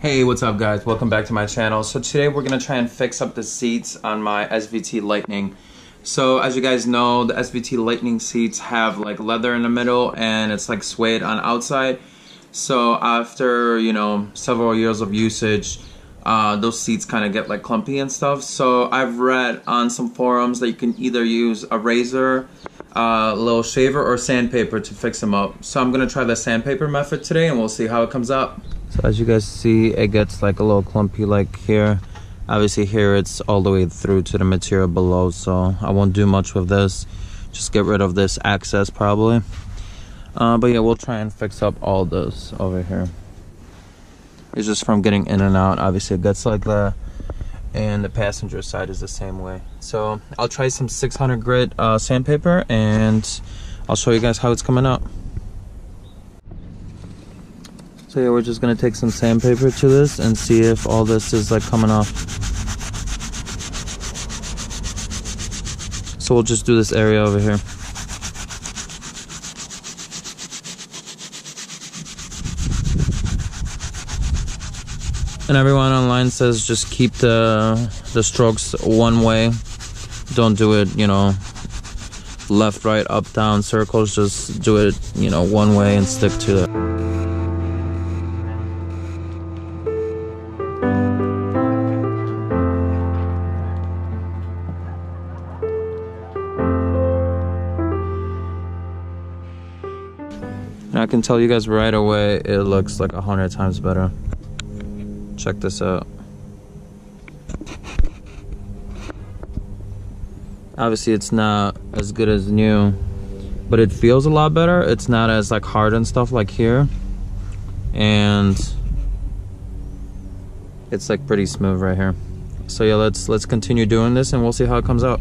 Hey, what's up guys? Welcome back to my channel. So today we're gonna try and fix up the seats on my SVT Lightning. So as you guys know, the SVT Lightning seats have like leather in the middle and it's like suede on outside. So after, you know, several years of usage, uh, those seats kind of get like clumpy and stuff. So I've read on some forums that you can either use a razor, a uh, little shaver, or sandpaper to fix them up. So I'm gonna try the sandpaper method today and we'll see how it comes out. So as you guys see, it gets like a little clumpy like here. Obviously here it's all the way through to the material below, so I won't do much with this. Just get rid of this access probably. Uh, but yeah, we'll try and fix up all this over here. It's just from getting in and out. Obviously, it gets like that. And the passenger side is the same way. So I'll try some 600 grit uh, sandpaper and I'll show you guys how it's coming out. So yeah, we're just gonna take some sandpaper to this and see if all this is like coming off. So we'll just do this area over here. And everyone online says just keep the the strokes one way. Don't do it, you know, left, right, up, down, circles. Just do it, you know, one way and stick to it. Can tell you guys right away, it looks like a hundred times better. Check this out. Obviously it's not as good as new, but it feels a lot better. It's not as like hard and stuff like here. And it's like pretty smooth right here. So yeah, let's let's continue doing this and we'll see how it comes out.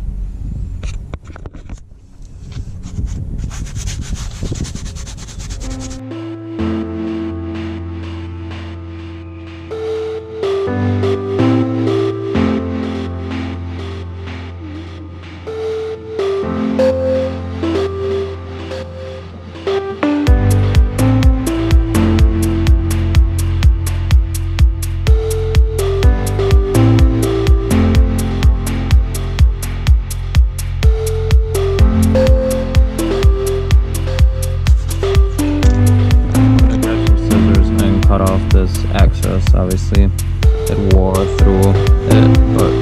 Obviously it wore through it but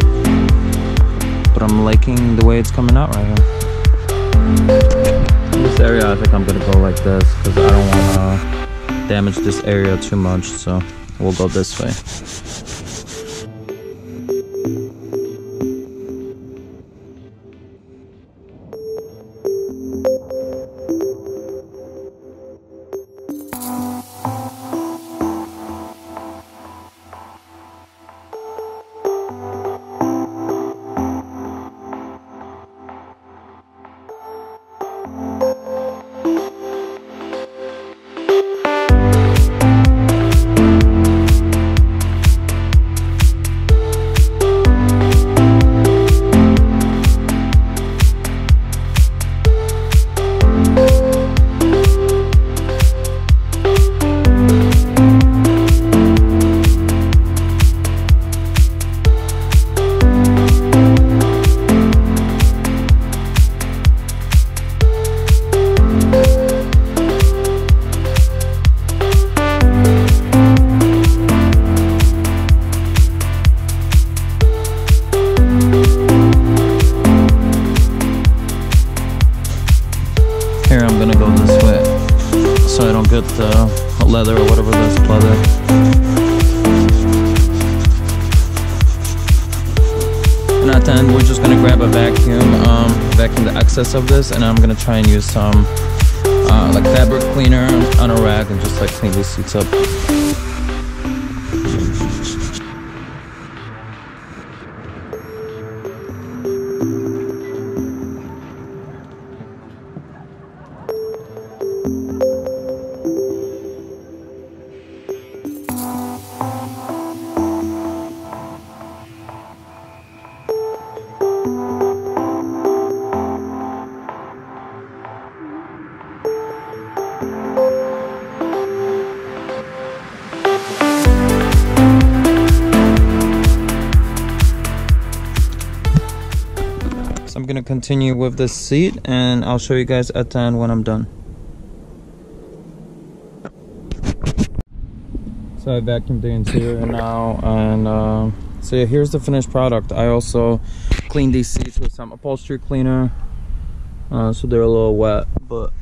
but I'm liking the way it's coming out right here. This area I think I'm gonna go like this because I don't want to damage this area too much so we'll go this way Here I'm gonna go this way so I don't get the leather or whatever this leather. And at the end we're just gonna grab a vacuum, um, vacuum the excess of this and I'm gonna try and use some uh, like fabric cleaner on a rag and just like clean these seats up. I'm gonna continue with this seat and I'll show you guys at the end when I'm done. So I vacuumed the interior now and uh, so yeah, here's the finished product. I also cleaned these seats with some upholstery cleaner. Uh, so they're a little wet, but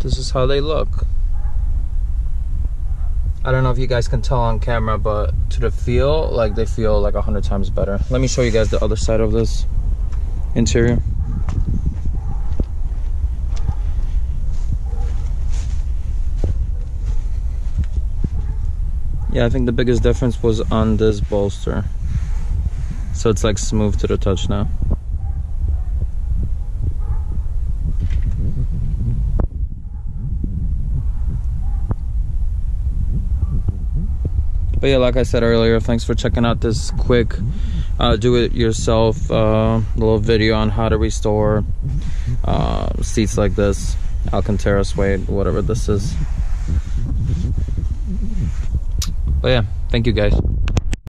this is how they look. I don't know if you guys can tell on camera, but to the feel, like they feel like a hundred times better. Let me show you guys the other side of this interior. Yeah, I think the biggest difference was on this bolster. So it's like smooth to the touch now. but yeah like i said earlier thanks for checking out this quick uh, do it yourself uh, little video on how to restore uh, seats like this alcantara suede whatever this is. But yeah thank you guys